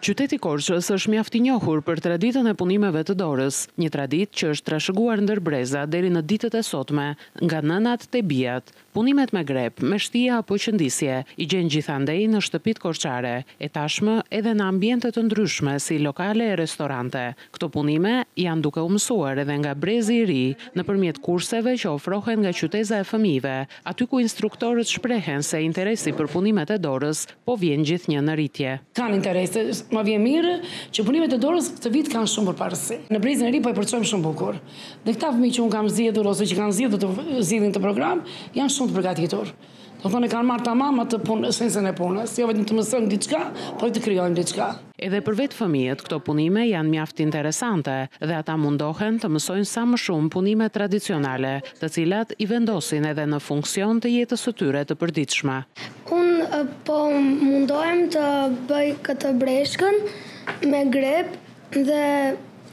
Qyteti i Korçës është mjaft i njohur për traditën e punimeve të dorës, një traditë që është trashëguar ndër breza deri në ditët e sotme, nga nënat te bijat. Punimet me grep, me shtiza apo qëndisje i gjen gjithandej në shtëpitë korçare, e tashmë edhe në ambiente të ndryshme si lokale e restorante. Këto punime janë duke u mësuar edhe nga brezi i ri, nëpërmjet kurseve që ofrohen nga Qyteza e Fëmijëve, aty ku instruktorët shprehen se interesi për punimet e dorës po vjen gjithnjë në rritje. Kanë interes dhe më vjen mirë që punimet e dorës këtë vit kanë shumë përparësi. Në brezin e ri po e përçojmë shumë bukur. Dhe këta fëmijë që unë kam zgjedhur ose që kanë zgjedhur të zgjedhin këtë program, janë shumë të përgatitur. Domethënë e kanë marrë tamam atë punë, esencën e punës. Jo vetëm të mësojmë diçka, por edhe të krijojmë diçka. Edhe për vetë fëmijët këto punime janë mjaft interesante dhe ata mundohen të mësojnë sa më shumë punime tradicionale, të cilat i vendosin edhe në funksion të jetës së tyre të përditshme. Unë po mundohem të bëj këtë breshkën me grep dhe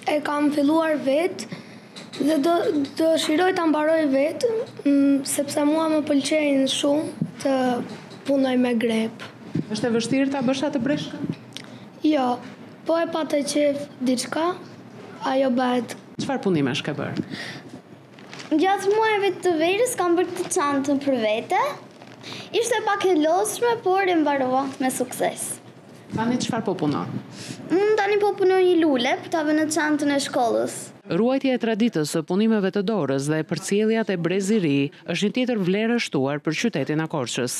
E kam filluar vetë dhe do dëshiroj ta mbaroj vetë, sepse mua më pëlqen shumë të punoj me grep. Është e vështirë ta bësh atë breshkën? Jo, po e pate qejf diçka, ajo bëhet. Çfarë punimesh ke bërë? Gjatë muajve të verës kam bërë këtë çantë për vete. Ishte pak e lodhshme, por e mbarova me sukses. Tani çfarë po punon? Unë tani po punoj një lule për ta vënë në çantën e shkollës. Ruajtja e traditës së punimeve të dorës dhe përcjellja te brezi i ri është një tjetër vlerë e shtuar për qytetin e Korçës.